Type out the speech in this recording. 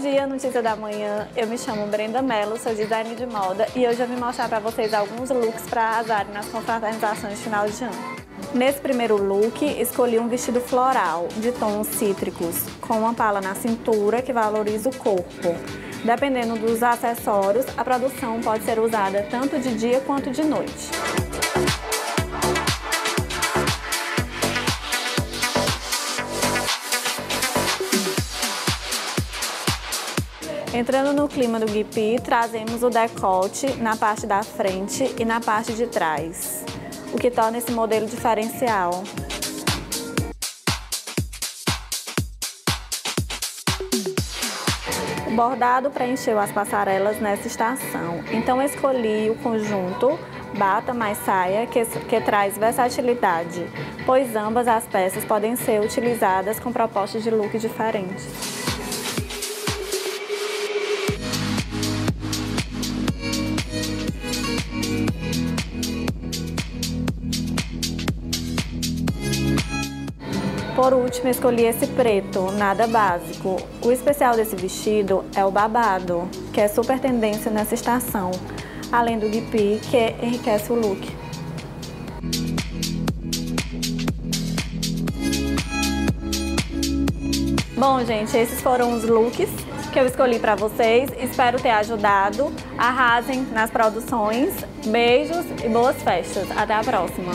dia, notícia da manhã. Eu me chamo Brenda Mello, sou designer de moda e hoje eu vim mostrar para vocês alguns looks para arrasarem nas confraternizações de final de ano. Nesse primeiro look, escolhi um vestido floral de tons cítricos, com uma pala na cintura que valoriza o corpo. Dependendo dos acessórios, a produção pode ser usada tanto de dia quanto de noite. Entrando no clima do Guipi, trazemos o decote na parte da frente e na parte de trás, o que torna esse modelo diferencial. O bordado preencheu as passarelas nessa estação, então escolhi o conjunto bata mais saia, que, que traz versatilidade, pois ambas as peças podem ser utilizadas com propostas de look diferentes. Por último, escolhi esse preto, nada básico. O especial desse vestido é o babado, que é super tendência nessa estação, além do guipi, que enriquece o look. Bom, gente, esses foram os looks que eu escolhi para vocês. Espero ter ajudado. Arrasem nas produções. Beijos e boas festas. Até a próxima.